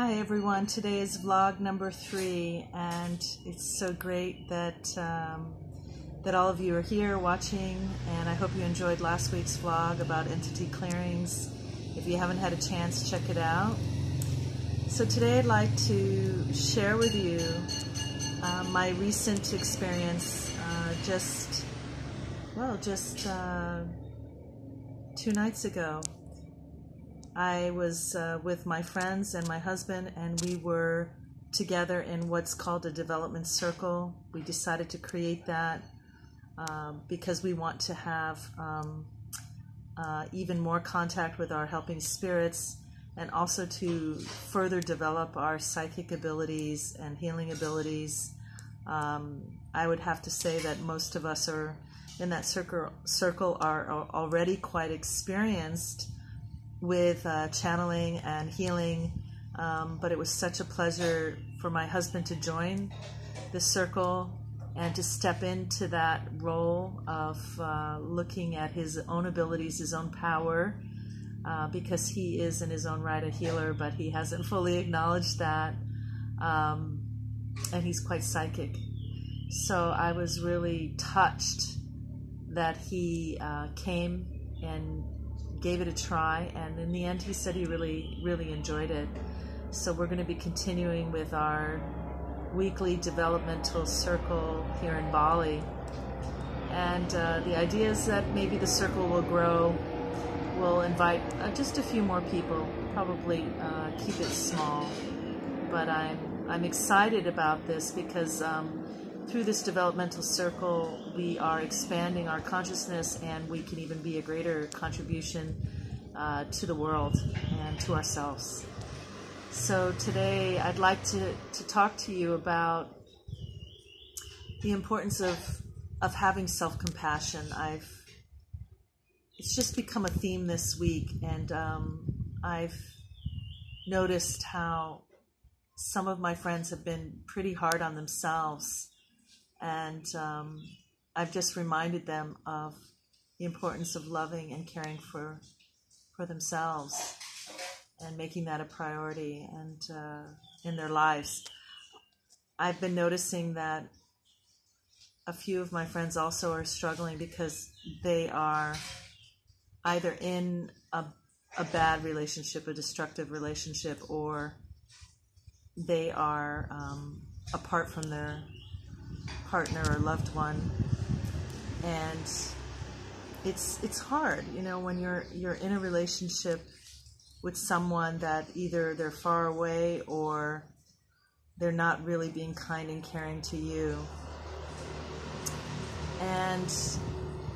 Hi everyone, today is vlog number three, and it's so great that um, that all of you are here watching, and I hope you enjoyed last week's vlog about entity clearings. If you haven't had a chance, check it out. So today I'd like to share with you uh, my recent experience uh, just, well, just uh, two nights ago. I was uh, with my friends and my husband, and we were together in what's called a development circle. We decided to create that um, because we want to have um, uh, even more contact with our helping spirits and also to further develop our psychic abilities and healing abilities. Um, I would have to say that most of us are in that circle, circle are already quite experienced with uh, channeling and healing. Um, but it was such a pleasure for my husband to join this circle and to step into that role of uh, looking at his own abilities, his own power, uh, because he is in his own right a healer, but he hasn't fully acknowledged that. Um, and he's quite psychic. So I was really touched that he uh, came and gave it a try, and in the end, he said he really, really enjoyed it. So we're going to be continuing with our weekly developmental circle here in Bali. And uh, the idea is that maybe the circle will grow. We'll invite uh, just a few more people, probably uh, keep it small. But I'm, I'm excited about this because um, through this developmental circle, we are expanding our consciousness and we can even be a greater contribution uh, to the world and to ourselves. So today I'd like to, to talk to you about the importance of, of having self-compassion. I've it's just become a theme this week and um, I've noticed how some of my friends have been pretty hard on themselves and um, I've just reminded them of the importance of loving and caring for for themselves and making that a priority and uh, in their lives. I've been noticing that a few of my friends also are struggling because they are either in a, a bad relationship, a destructive relationship, or they are um, apart from their partner or loved one. And it's it's hard you know when you're you're in a relationship with someone that either they're far away or they're not really being kind and caring to you. And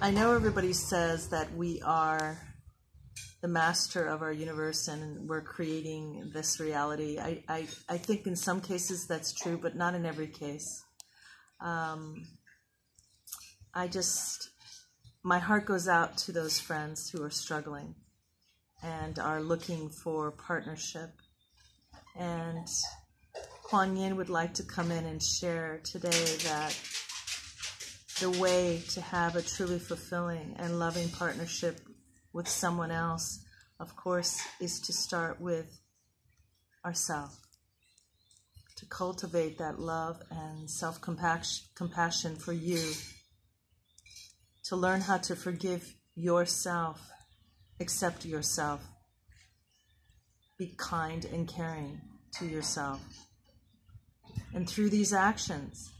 i know everybody says that we are the master of our universe and we're creating this reality. I, I, I think in some cases that's true but not in every case um, I just, my heart goes out to those friends who are struggling and are looking for partnership. And Kuan Yin would like to come in and share today that the way to have a truly fulfilling and loving partnership with someone else, of course, is to start with ourselves cultivate that love and self compassion for you, to learn how to forgive yourself, accept yourself, be kind and caring to yourself. And through these actions,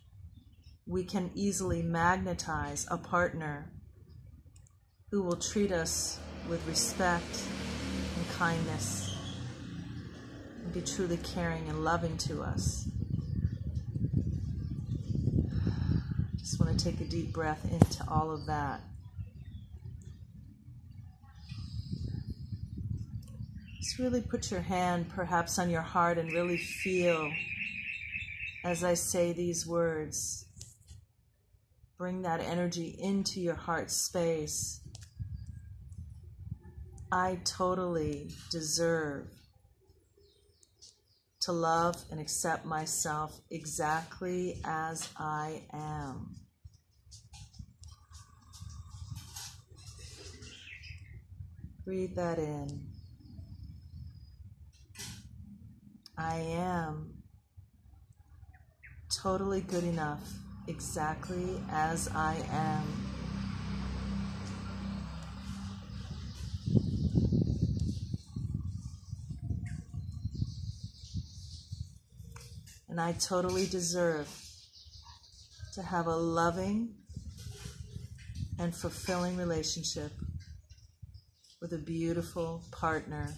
we can easily magnetize a partner who will treat us with respect and kindness be truly caring and loving to us. Just want to take a deep breath into all of that. Just really put your hand perhaps on your heart and really feel as I say these words. Bring that energy into your heart space. I totally deserve to love and accept myself exactly as I am. Breathe that in. I am totally good enough exactly as I am. And I totally deserve to have a loving and fulfilling relationship with a beautiful partner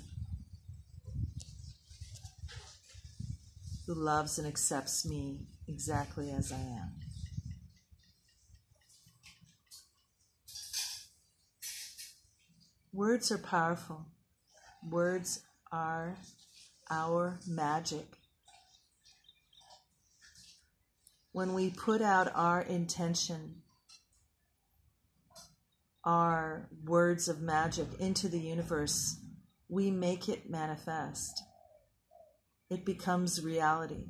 who loves and accepts me exactly as I am. Words are powerful. Words are our magic. When we put out our intention, our words of magic into the universe, we make it manifest. It becomes reality.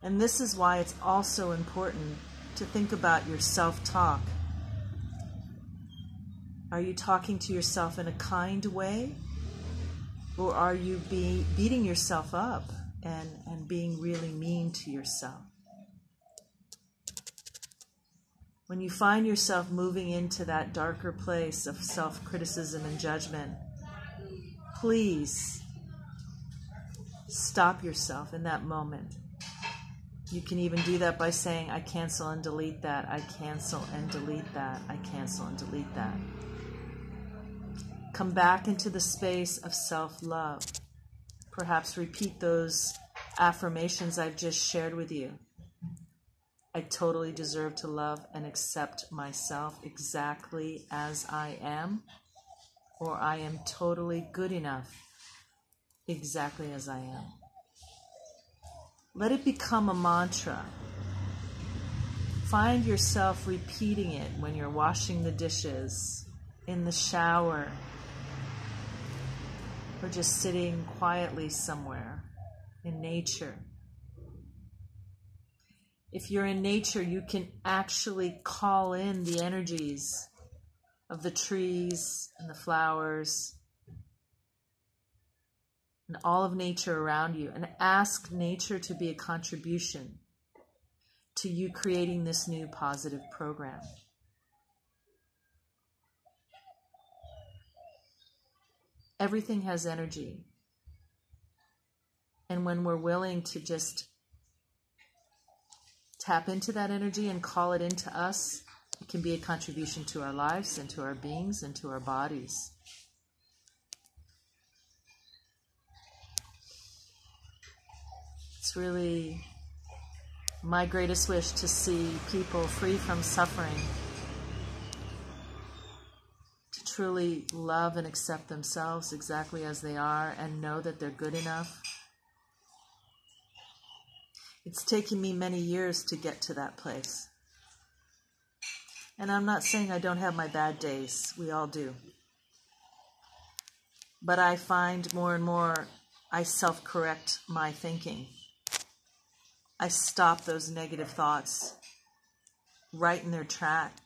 And this is why it's also important to think about your self talk. Are you talking to yourself in a kind way? Or are you be, beating yourself up? And, and being really mean to yourself. When you find yourself moving into that darker place of self criticism and judgment, please stop yourself in that moment. You can even do that by saying, I cancel and delete that, I cancel and delete that, I cancel and delete that. Come back into the space of self love perhaps repeat those affirmations I've just shared with you. I totally deserve to love and accept myself exactly as I am, or I am totally good enough exactly as I am. Let it become a mantra. Find yourself repeating it when you're washing the dishes, in the shower, or just sitting quietly somewhere in nature. If you're in nature, you can actually call in the energies of the trees and the flowers and all of nature around you and ask nature to be a contribution to you creating this new positive program. Everything has energy. And when we're willing to just tap into that energy and call it into us, it can be a contribution to our lives and to our beings and to our bodies. It's really my greatest wish to see people free from suffering truly love and accept themselves exactly as they are and know that they're good enough. It's taken me many years to get to that place. And I'm not saying I don't have my bad days, we all do. But I find more and more I self correct my thinking. I stop those negative thoughts right in their track